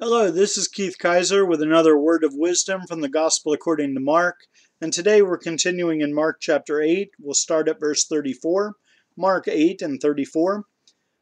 Hello, this is Keith Keyser with another word of wisdom from the Gospel according to Mark. And today we're continuing in Mark chapter 8. We'll start at verse 34. Mark 8 and 34.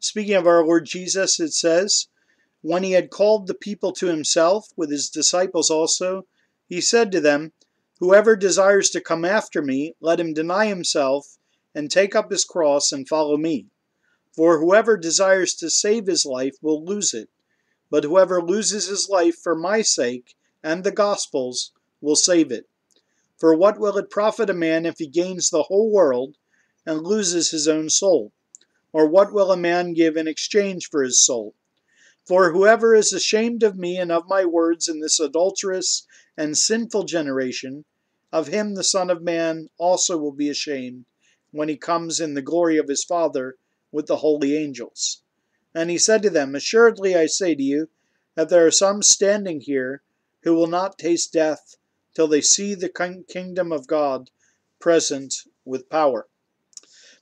Speaking of our Lord Jesus, it says, When he had called the people to himself, with his disciples also, he said to them, Whoever desires to come after me, let him deny himself and take up his cross and follow me. For whoever desires to save his life will lose it but whoever loses his life for my sake and the gospel's will save it. For what will it profit a man if he gains the whole world and loses his own soul? Or what will a man give in exchange for his soul? For whoever is ashamed of me and of my words in this adulterous and sinful generation, of him the Son of Man also will be ashamed when he comes in the glory of his Father with the holy angels. And he said to them, Assuredly I say to you, that there are some standing here who will not taste death till they see the kingdom of God present with power.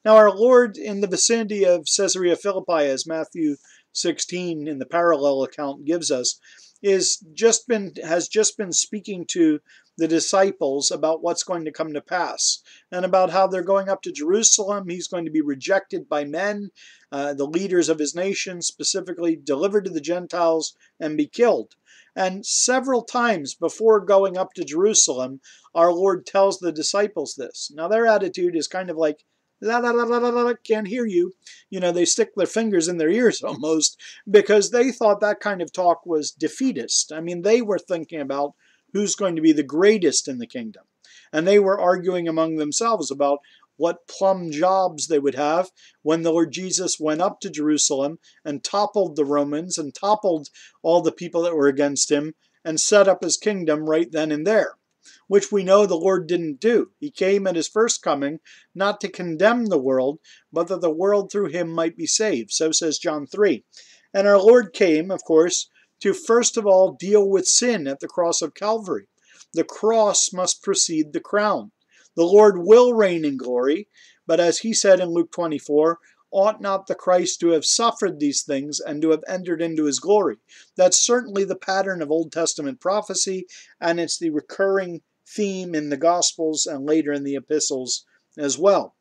Now, our Lord, in the vicinity of Caesarea Philippi, as Matthew 16 in the parallel account gives us, is just been has just been speaking to the disciples about what's going to come to pass and about how they're going up to Jerusalem. He's going to be rejected by men, uh, the leaders of his nation, specifically delivered to the Gentiles and be killed. And several times before going up to Jerusalem, our Lord tells the disciples this. Now, their attitude is kind of like, la la la la la la, can't hear you. You know, they stick their fingers in their ears almost because they thought that kind of talk was defeatist. I mean, they were thinking about who's going to be the greatest in the kingdom. And they were arguing among themselves about what plum jobs they would have when the Lord Jesus went up to Jerusalem and toppled the Romans and toppled all the people that were against him and set up his kingdom right then and there, which we know the Lord didn't do. He came at his first coming not to condemn the world, but that the world through him might be saved. So says John 3. And our Lord came, of course, to first of all deal with sin at the cross of Calvary. The cross must precede the crown. The Lord will reign in glory, but as he said in Luke 24, ought not the Christ to have suffered these things and to have entered into his glory? That's certainly the pattern of Old Testament prophecy, and it's the recurring theme in the Gospels and later in the epistles as well.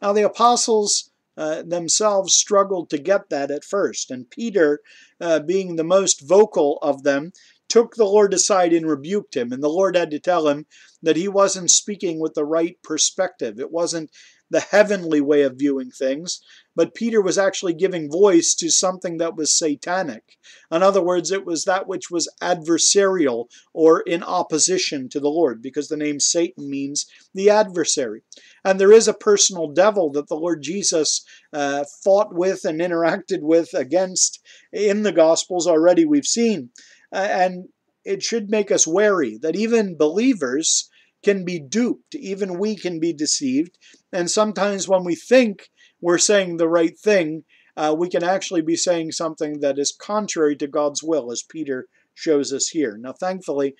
Now, the apostles uh, themselves struggled to get that at first. And Peter, uh, being the most vocal of them, took the Lord aside and rebuked him. And the Lord had to tell him that he wasn't speaking with the right perspective. It wasn't the heavenly way of viewing things, but Peter was actually giving voice to something that was satanic. In other words, it was that which was adversarial or in opposition to the Lord, because the name Satan means the adversary. And there is a personal devil that the Lord Jesus uh, fought with and interacted with against in the Gospels already, we've seen. Uh, and it should make us wary that even believers can be duped. Even we can be deceived. And sometimes when we think we're saying the right thing, uh, we can actually be saying something that is contrary to God's will, as Peter shows us here. Now, thankfully,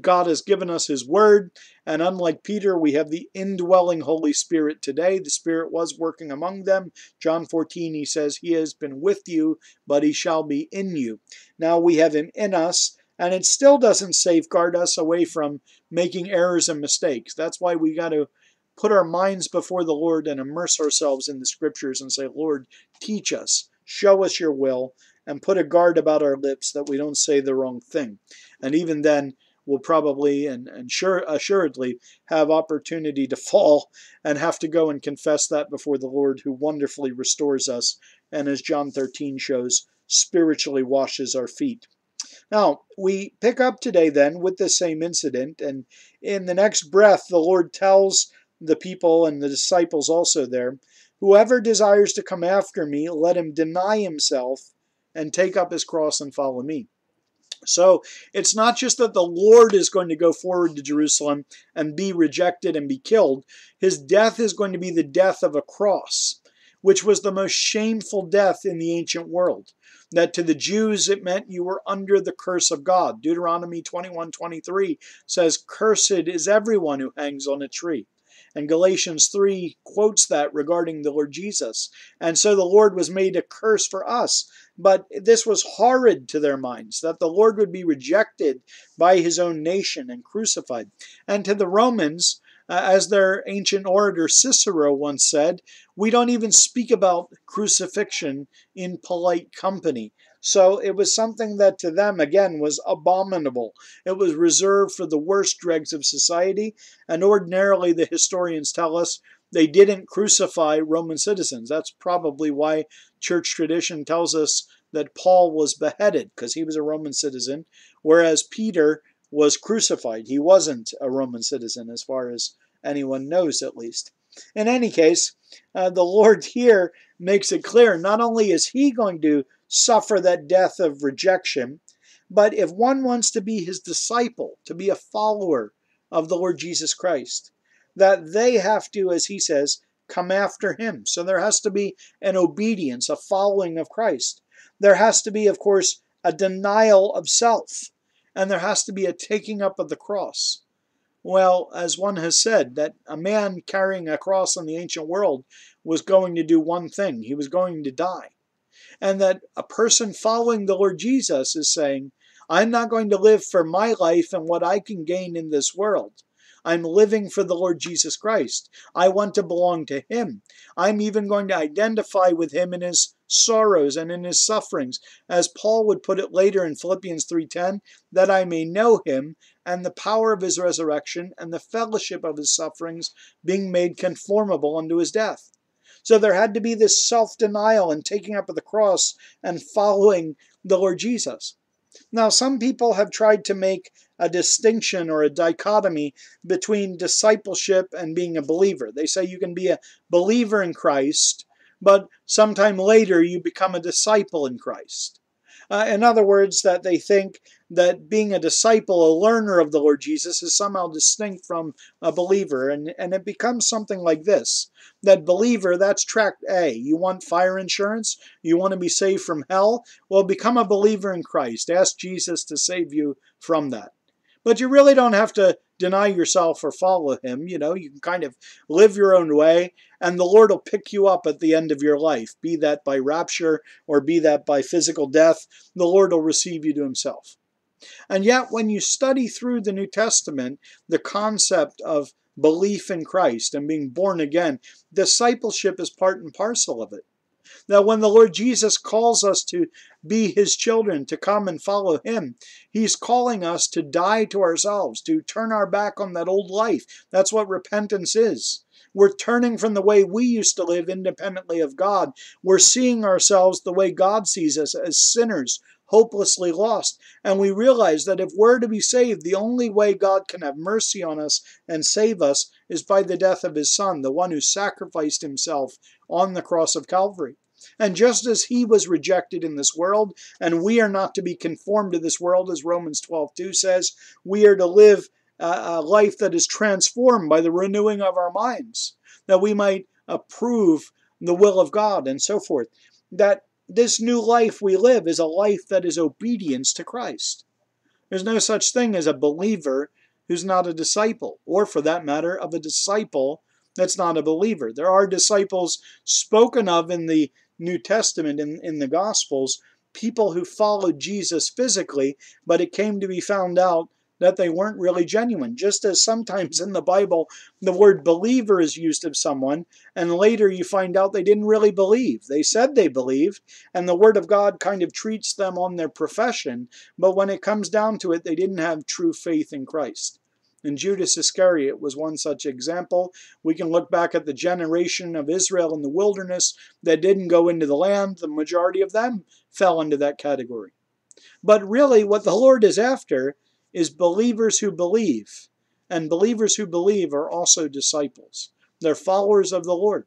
God has given us His Word, and unlike Peter, we have the indwelling Holy Spirit today. The Spirit was working among them. John 14, he says, He has been with you, but He shall be in you. Now we have Him in us, and it still doesn't safeguard us away from making errors and mistakes. That's why we got to put our minds before the Lord and immerse ourselves in the scriptures and say, Lord, teach us, show us your will, and put a guard about our lips that we don't say the wrong thing. And even then, we'll probably and, and sure assuredly have opportunity to fall and have to go and confess that before the Lord who wonderfully restores us and as John 13 shows spiritually washes our feet. Now, we pick up today then with the same incident, and in the next breath, the Lord tells the people and the disciples also there, Whoever desires to come after me, let him deny himself and take up his cross and follow me. So it's not just that the Lord is going to go forward to Jerusalem and be rejected and be killed. His death is going to be the death of a cross, which was the most shameful death in the ancient world that to the Jews it meant you were under the curse of God. Deuteronomy 21:23 says, "Cursed is everyone who hangs on a tree." And Galatians 3 quotes that regarding the Lord Jesus. And so the Lord was made a curse for us But this was horrid to their minds that the Lord would be rejected by his own nation and crucified. And to the Romans, uh, as their ancient orator Cicero once said, we don't even speak about crucifixion in polite company. So it was something that to them, again, was abominable. It was reserved for the worst dregs of society, and ordinarily the historians tell us they didn't crucify Roman citizens. That's probably why church tradition tells us that Paul was beheaded, because he was a Roman citizen, whereas Peter was crucified. He wasn't a Roman citizen, as far as anyone knows, at least. In any case, uh, the Lord here makes it clear not only is he going to suffer that death of rejection, but if one wants to be his disciple, to be a follower of the Lord Jesus Christ, that they have to, as he says, come after him. So there has to be an obedience, a following of Christ. There has to be, of course, a denial of self, and there has to be a taking up of the cross. Well, as one has said, that a man carrying a cross in the ancient world was going to do one thing he was going to die. And that a person following the Lord Jesus is saying, I'm not going to live for my life and what I can gain in this world. I'm living for the Lord Jesus Christ. I want to belong to Him. I'm even going to identify with Him in His sorrows and in His sufferings, as Paul would put it later in Philippians 3:10, that I may know Him and the power of His resurrection and the fellowship of His sufferings, being made conformable unto His death. So there had to be this self-denial and taking up of the cross and following the Lord Jesus. Now, some people have tried to make a distinction or a dichotomy between discipleship and being a believer. They say you can be a believer in Christ, but sometime later you become a disciple in Christ. Uh, in other words, that they think that being a disciple, a learner of the Lord Jesus, is somehow distinct from a believer. And, and it becomes something like this that believer, that's track A. You want fire insurance? You want to be saved from hell? Well, become a believer in Christ. Ask Jesus to save you from that. But you really don't have to deny yourself or follow him. You know, you can kind of live your own way, and the Lord will pick you up at the end of your life, be that by rapture or be that by physical death. The Lord will receive you to himself. And yet, when you study through the New Testament, the concept of belief in Christ and being born again, discipleship is part and parcel of it. That when the Lord Jesus calls us to be his children, to come and follow him, he's calling us to die to ourselves, to turn our back on that old life. That's what repentance is. We're turning from the way we used to live independently of God. We're seeing ourselves the way God sees us as sinners hopelessly lost. And we realize that if we're to be saved, the only way God can have mercy on us and save us is by the death of his Son, the one who sacrificed himself on the cross of Calvary. And just as he was rejected in this world, and we are not to be conformed to this world, as Romans 12 2 says, we are to live a life that is transformed by the renewing of our minds, that we might approve the will of God and so forth. That this new life we live is a life that is obedience to Christ. There's no such thing as a believer who's not a disciple, or for that matter, of a disciple that's not a believer. There are disciples spoken of in the New Testament, in, in the Gospels, people who followed Jesus physically, but it came to be found out that they weren't really genuine. Just as sometimes in the Bible, the word believer is used of someone, and later you find out they didn't really believe. They said they believed, and the Word of God kind of treats them on their profession, but when it comes down to it, they didn't have true faith in Christ. And Judas Iscariot was one such example. We can look back at the generation of Israel in the wilderness that didn't go into the land. The majority of them fell into that category. But really, what the Lord is after is believers who believe. And believers who believe are also disciples. They're followers of the Lord.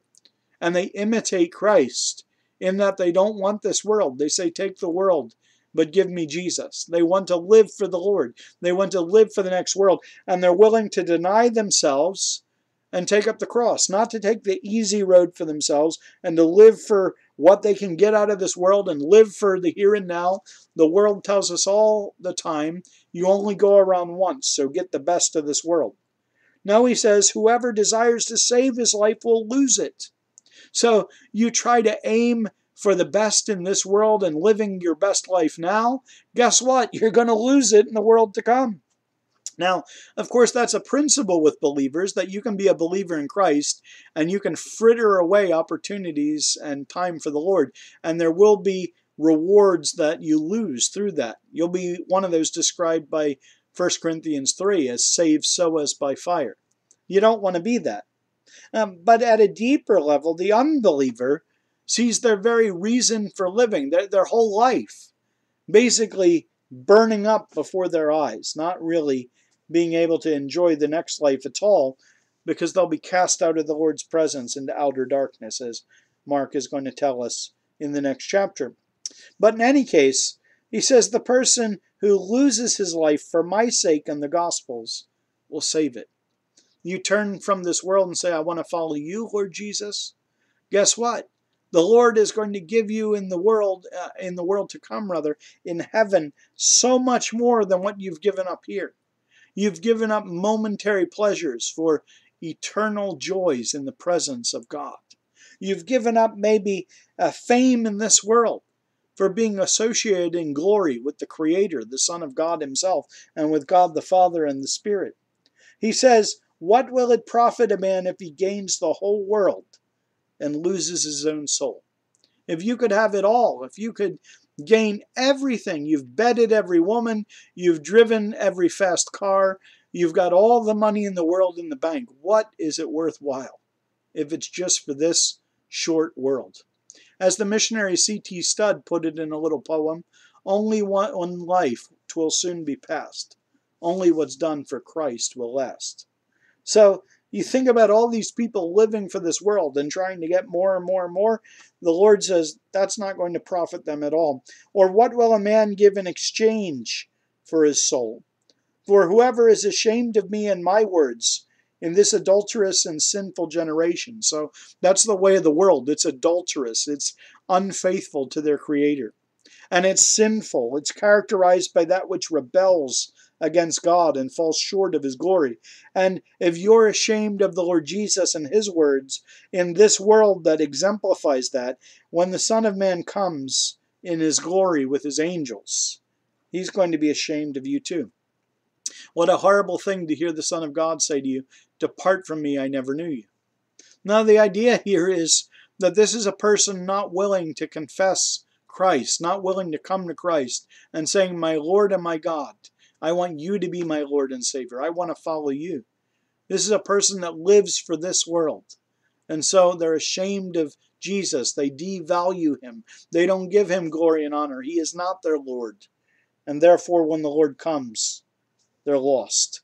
And they imitate Christ in that they don't want this world. They say, Take the world, but give me Jesus. They want to live for the Lord. They want to live for the next world. And they're willing to deny themselves and take up the cross, not to take the easy road for themselves and to live for what they can get out of this world and live for the here and now. The world tells us all the time you only go around once, so get the best of this world. Now he says, whoever desires to save his life will lose it. So you try to aim for the best in this world and living your best life now, guess what? You're going to lose it in the world to come. Now, of course, that's a principle with believers that you can be a believer in Christ and you can fritter away opportunities and time for the Lord, and there will be rewards that you lose through that. You'll be one of those described by 1 Corinthians 3 as saved so as by fire. You don't want to be that. Um, but at a deeper level, the unbeliever sees their very reason for living, their, their whole life, basically burning up before their eyes, not really being able to enjoy the next life at all because they'll be cast out of the Lord's presence into outer darkness, as Mark is going to tell us in the next chapter. But in any case, he says the person who loses his life for my sake and the Gospel's will save it. You turn from this world and say, I want to follow you, Lord Jesus. Guess what? The Lord is going to give you in the world, uh, in the world to come, rather, in heaven, so much more than what you've given up here. You've given up momentary pleasures for eternal joys in the presence of God. You've given up maybe a fame in this world for being associated in glory with the Creator, the Son of God Himself, and with God the Father and the Spirit. He says, What will it profit a man if he gains the whole world and loses his own soul? If you could have it all, if you could gain everything. You've bedded every woman, you've driven every fast car, you've got all the money in the world in the bank. What is it worthwhile if it's just for this short world? As the missionary C.T. Studd put it in a little poem, only one, one life twill soon be past. Only what's done for Christ will last. So you think about all these people living for this world and trying to get more and more and more. The Lord says that's not going to profit them at all. Or what will a man give in exchange for his soul? For whoever is ashamed of me and my words in this adulterous and sinful generation. So that's the way of the world. It's adulterous, it's unfaithful to their Creator. And it's sinful. It's characterized by that which rebels against God and falls short of his glory. And if you're ashamed of the Lord Jesus and his words in this world that exemplifies that, when the Son of Man comes in his glory with his angels, he's going to be ashamed of you too. What a horrible thing to hear the Son of God say to you, Depart from me, I never knew you. Now, the idea here is that this is a person not willing to confess Christ, not willing to come to Christ and saying, My Lord and my God. I want you to be my Lord and Savior. I want to follow you. This is a person that lives for this world. And so they're ashamed of Jesus. They devalue him. They don't give him glory and honor. He is not their Lord. And therefore, when the Lord comes, they're lost.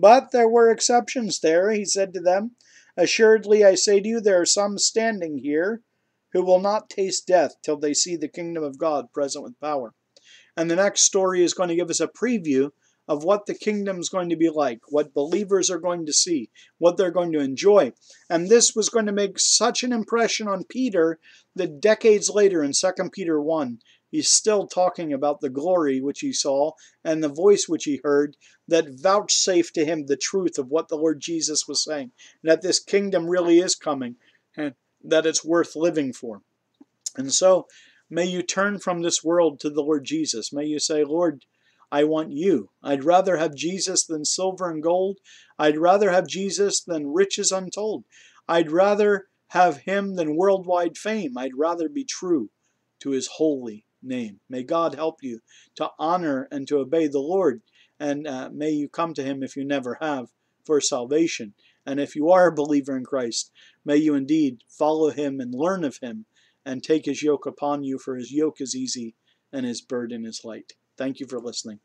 But there were exceptions there. He said to them, Assuredly, I say to you, there are some standing here who will not taste death till they see the kingdom of God present with power. And the next story is going to give us a preview of what the kingdom is going to be like, what believers are going to see, what they're going to enjoy. And this was going to make such an impression on Peter that decades later in 2 Peter 1, he's still talking about the glory which he saw and the voice which he heard that vouchsafed to him the truth of what the Lord Jesus was saying, that this kingdom really is coming and that it's worth living for. And so May you turn from this world to the Lord Jesus. May you say, Lord, I want you. I'd rather have Jesus than silver and gold. I'd rather have Jesus than riches untold. I'd rather have him than worldwide fame. I'd rather be true to his holy name. May God help you to honor and to obey the Lord. And uh, may you come to him if you never have for salvation. And if you are a believer in Christ, may you indeed follow him and learn of him and take his yoke upon you, for his yoke is easy and his burden is light. Thank you for listening.